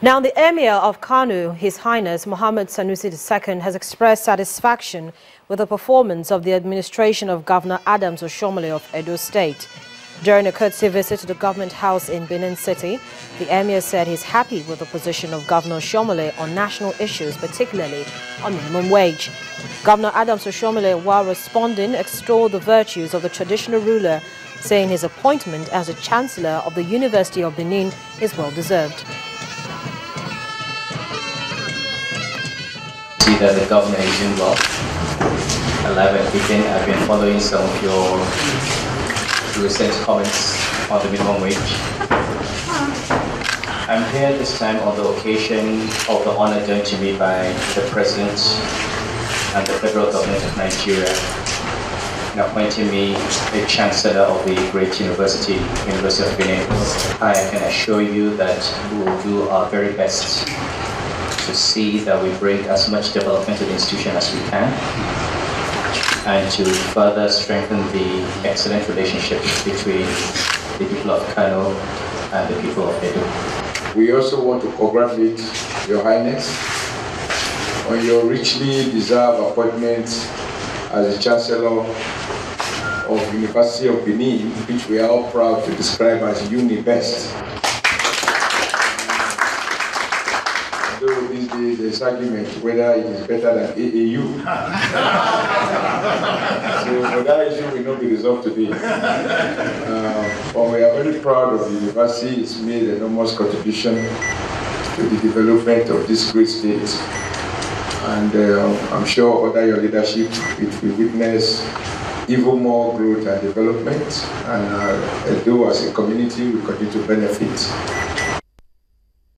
Now, the Emir of Kano, His Highness Mohammed Sanusi II, has expressed satisfaction with the performance of the administration of Governor Adams Oshiomhole of Edo State. During a courtesy visit to the government house in Benin City, the Emir said he's happy with the position of Governor Oshiomhole on national issues, particularly on minimum wage. Governor Adams Oshiomhole, while responding, extolled the virtues of the traditional ruler, saying his appointment as the Chancellor of the University of Benin is well-deserved. See that the governor is doing well. I love everything. I've been following some of your recent comments on the minimum wage. I'm here this time on the occasion of the honor done to me by the President and the federal government of Nigeria in appointing me the Chancellor of the great university, University of Benin. I can assure you that we will do our very best to see that we bring as much development to the institution as we can and to further strengthen the excellent relationship between the people of Kano and the people of Edo. We also want to congratulate Your Highness on your richly deserved appointment as the Chancellor of University of Benin, which we are all proud to describe as UniBest. These there's argument whether it is better than AAU. so for that issue will not be resolved today. Uh, but we are very proud of the university. It's made enormous contribution to the development of this great state. And uh, I'm sure under your leadership it will witness even more growth and development. And uh, Edo as a community we continue to benefit